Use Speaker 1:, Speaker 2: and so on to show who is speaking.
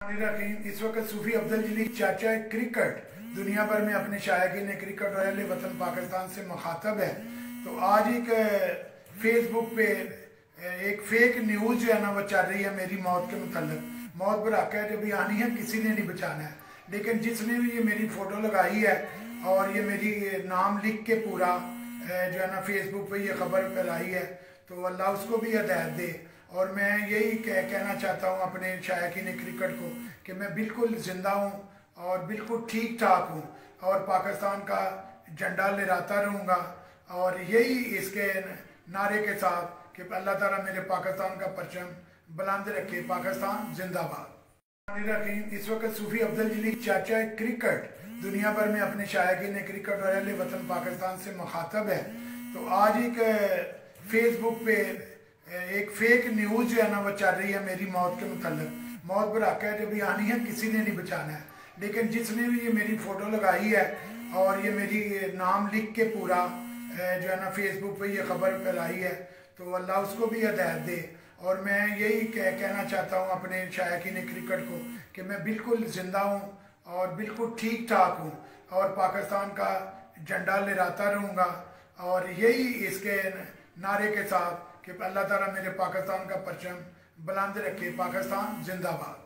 Speaker 1: इस वक्त सूफी अब्दुल जली चाचा क्रिकेट दुनिया भर में अपने शायकीन क्रिकेट अहल वतन पाकिस्तान से मुखातब है। तो आज एक फेसबुक पे एक फेक न्यूज़ जो है ना, वो चल रही है मेरी मौत के मतलब मौत पर है, जब भी आनी है, किसी ने नहीं बचाना है। लेकिन जिसने भी ये मेरी फ़ोटो लगाई है, और ये मेरी नाम लिख के पूरा जो है ना फेसबुक पे ये खबर फैलाई है तो अल्लाह उसको भी हदायत दे। और मैं यही कह, कहना चाहता हूँ अपने शायकीन क्रिकेट को कि मैं बिल्कुल ज़िंदा हूँ और बिल्कुल ठीक ठाक हूँ और पाकिस्तान का झंडा लहराता रहूँगा और यही इसके नारे के साथ कि अल्लाह ताला मेरे पाकिस्तान का परचम बुलंद रखे। पाकिस्तान जिंदाबाद। इस वक्त सूफी अब्दुल जली चाचा क्रिकेट। दुनिया भर में अपने शायकीन क्रिकेट और अहल वतन पाकिस्तान से मुखातब है। तो आज एक, फेसबुक पे एक फेक न्यूज़ जो है ना, वो चल रही है मेरी मौत के मतलब मौत पर है जब भी आनी है, किसी ने नहीं बचाना है। लेकिन जिसने भी ये मेरी फ़ोटो लगाई है और ये मेरी नाम लिख के पूरा जो है ना फेसबुक पे ये खबर फैलाई है तो अल्लाह उसको भी हदायत दे। और मैं यही कह, कहना चाहता हूँ अपने शायकीन क्रिकेट को कि मैं बिल्कुल ज़िंदा हूँ और बिल्कुल ठीक ठाक हूँ और पाकिस्तान का झंडा लहराता रहूँगा। और यही इसके नारे के साथ कि अल्लाह ताला मेरे पाकिस्तान का परचम बुलंद रखे पाकिस्तान जिंदाबाद।